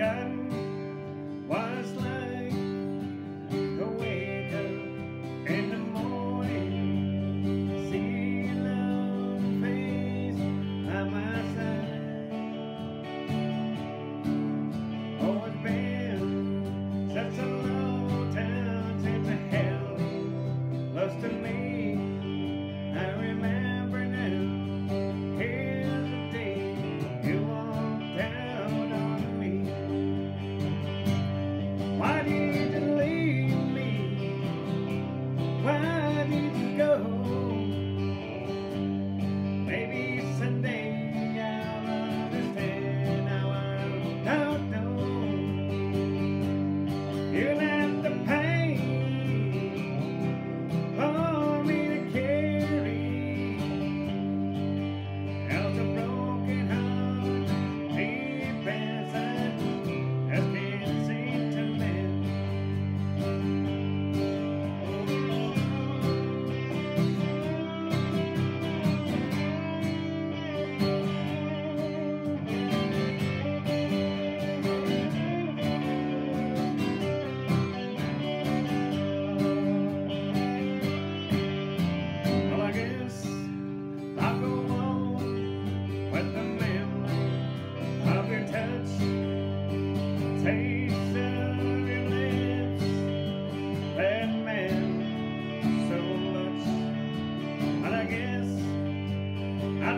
forgotten Why did you leave me? Why did you go?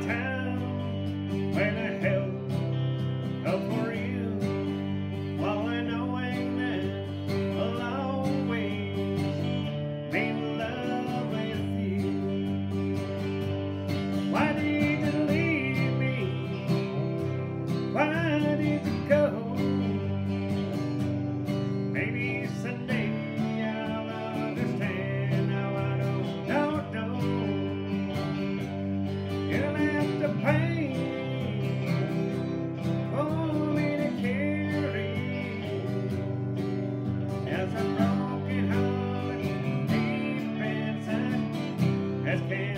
town. as can.